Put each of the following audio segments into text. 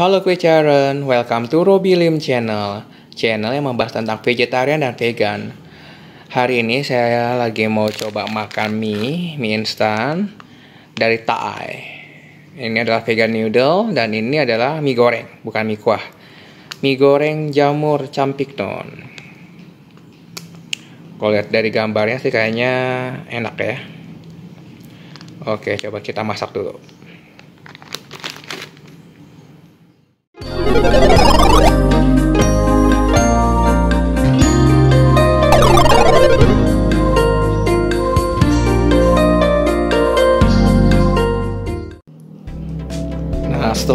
Halo Kwecaran, welcome to Robi Lim Channel. Channel yang membahas tentang vegetarian dan vegan. Hari ini saya lagi mau coba makan mie, mie instan dari Taai. Ini adalah vegan noodle dan ini adalah mie goreng, bukan mie kuah. Mie goreng jamur campik non Kalau lihat dari gambarnya sih kayaknya enak ya. Oke, coba kita masak dulu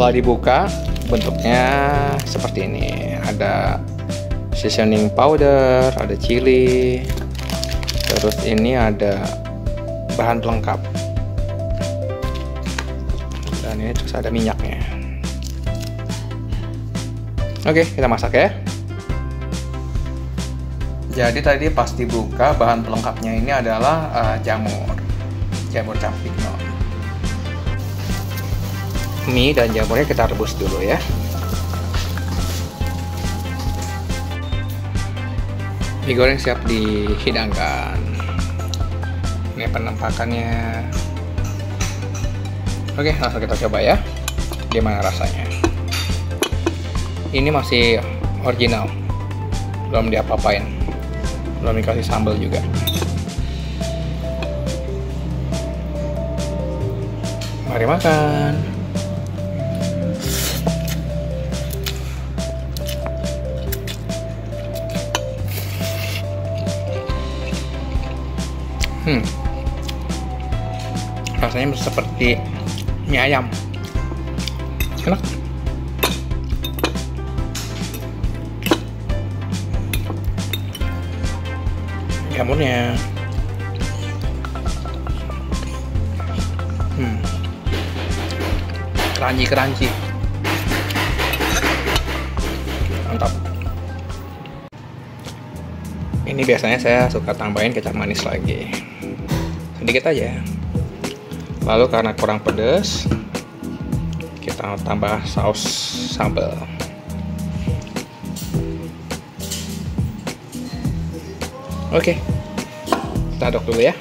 Setelah dibuka, bentuknya seperti ini. Ada seasoning powder, ada chili, terus ini ada bahan pelengkap. Dan ini terus ada minyaknya. Oke, kita masak ya. Jadi tadi pas dibuka bahan pelengkapnya ini adalah uh, jamur, jamur campik. Mie dan jamurnya kita rebus dulu ya. Mie goreng siap dihidangkan. Ini penampakannya. Oke, langsung kita coba ya. Gimana rasanya? Ini masih original. Belum diapa-apain. Belum dikasih sambal juga. Mari makan. Hmm. Rasanya seperti mie ayam. Enak. Jamurnya. Hmm. Crunchy-crunchy. Mantap. Ini biasanya saya suka tambahin kecap manis lagi. Sedikit aja. Lalu karena kurang pedas, kita tambah saus sambal. Oke. Kita aduk dulu ya.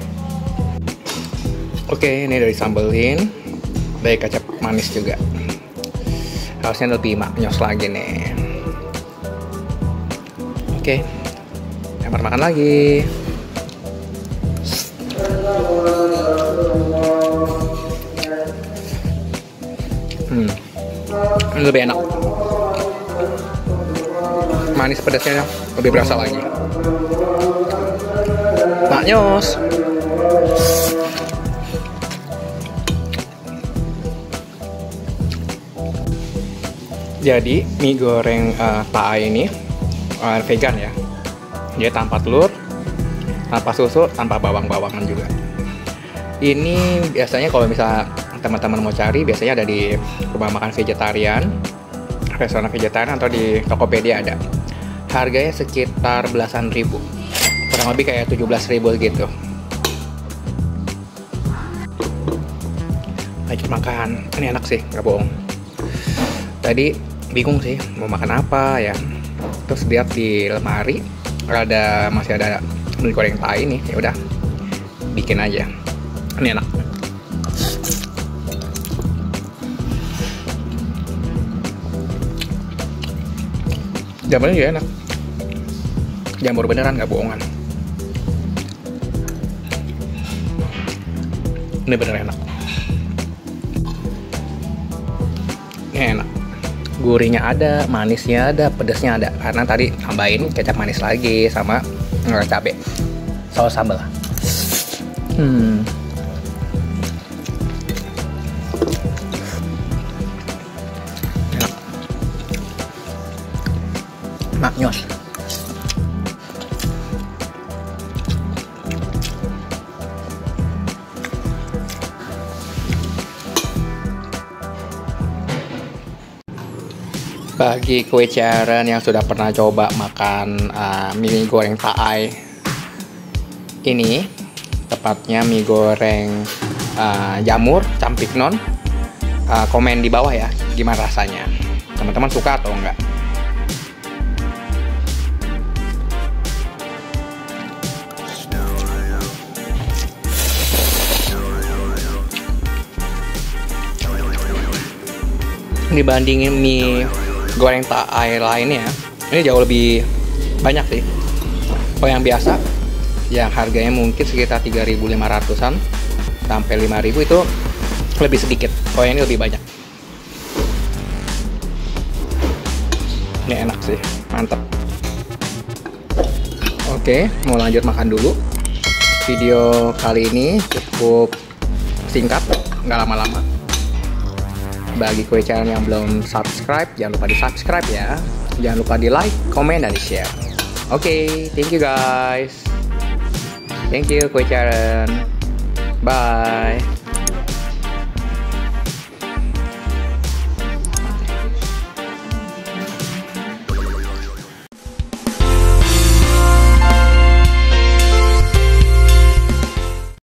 Oke, ini dari sambelin. Dari kecap manis juga. Harusnya lebih maknyos lagi nih. Oke. Kita makan lagi. Hmm. Ini lebih enak. Manis pedasnya lebih berasa lagi. Maknyos. Jadi mie goreng uh, taai ini uh, vegan ya. Dia tanpa telur, tanpa susu, tanpa bawang-bawangan juga. Ini biasanya kalau bisa teman-teman mau cari biasanya ada di rumah makan vegetarian, restoran vegetarian atau di Tokopedia ada. Harganya sekitar belasan ribu, kurang lebih kayak 17 ribu gitu. Lanjut makan, ini enak sih, nggak bohong. Tadi bingung sih mau makan apa ya. Terus lihat di lemari ada masih ada mie goreng thai ini, ya udah bikin aja. Ini enak. Jamurnya juga enak. Jamur beneran nggak bohongan. Ini bener enak. Ini enak. Gurihnya ada, manisnya ada, pedasnya ada. Karena tadi tambahin kecap manis lagi sama cabai, saus sambal. Hmm. maknyos bagi kue caren yang sudah pernah coba makan uh, mie goreng taai. Ini tepatnya mie goreng uh, jamur campik non. Uh, komen di bawah ya gimana rasanya. Teman-teman suka atau enggak? Dibandingin mie goreng tak air lainnya ini jauh lebih banyak sih. Kalau yang biasa yang harganya mungkin sekitar 3.500an sampai 5.000 itu lebih sedikit. Kalau yang ini lebih banyak. Ini enak sih mantap oke mau lanjut makan dulu. Video kali ini cukup singkat nggak lama-lama bagi kue channel yang belum subscribe, jangan lupa di subscribe ya. Jangan lupa di like, comment, dan di share. Oke, okay, thank you guys. Thank you kue channel. Bye.